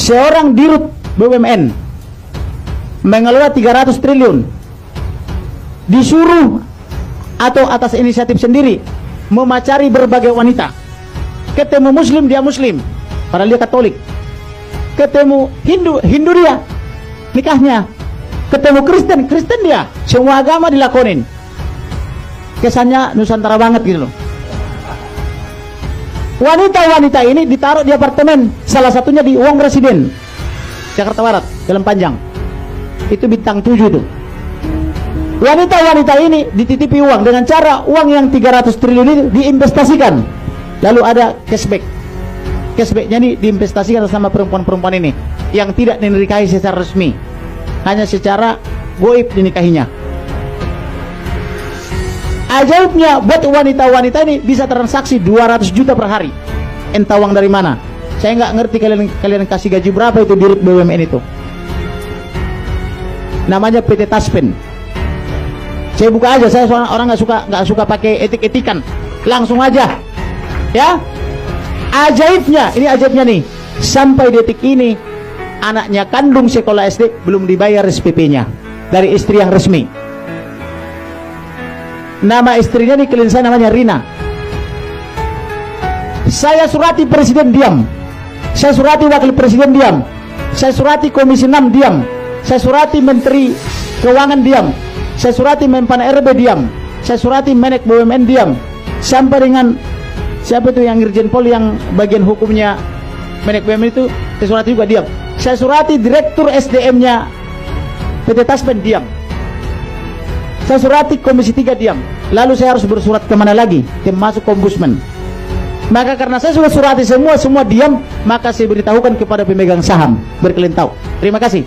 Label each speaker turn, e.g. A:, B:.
A: seorang dirut BUMN mengelola 300 triliun. Disuruh atau atas inisiatif sendiri memacari berbagai wanita. Ketemu muslim dia muslim. Padahal dia katolik. Ketemu Hindu Hindu dia nikahnya. Ketemu Kristen Kristen dia. Semua agama dilakonin. Kesannya Nusantara banget gitu loh wanita-wanita ini ditaruh di apartemen salah satunya di uang presiden Jakarta Barat dalam panjang. Itu bintang 7 tuh. Wanita-wanita ini dititipi uang dengan cara uang yang 300 triliun itu diinvestasikan. Lalu ada cashback. Cashbacknya ini diinvestasikan sama perempuan-perempuan ini yang tidak dinikahi secara resmi hanya secara goib dinikahinya ajaibnya buat wanita-wanita ini bisa transaksi 200 juta per hari. Entah uang dari mana? Saya nggak ngerti kalian kalian kasih gaji berapa itu di BUMN itu. Namanya PT Taspen. Saya buka aja saya seorang orang nggak suka nggak suka pakai etik-etikan. Langsung aja. Ya? Ajaibnya ini ajaibnya nih. Sampai detik ini anaknya kandung sekolah SD belum dibayar SPP-nya dari istri yang resmi Nama istrinya nih klien saya namanya Rina. Saya surati presiden diam. Saya surati wakil presiden diam. Saya surati komisi 6 diam. Saya surati menteri keuangan diam. Saya surati Menpan RB diam. Saya surati Menek BUMN diam. Sampai dengan siapa itu yang Irjen Pol yang bagian hukumnya Menek BUMN itu saya surati juga diam. Saya surati direktur SDM-nya PT Taspen diam. Saya surati Komisi 3 diam. Lalu saya harus bersurat ke mana lagi? Termasuk Ombudsman. Maka karena saya sudah surati semua, semua diam, maka saya beritahukan kepada pemegang saham. Berkelintau. Terima kasih.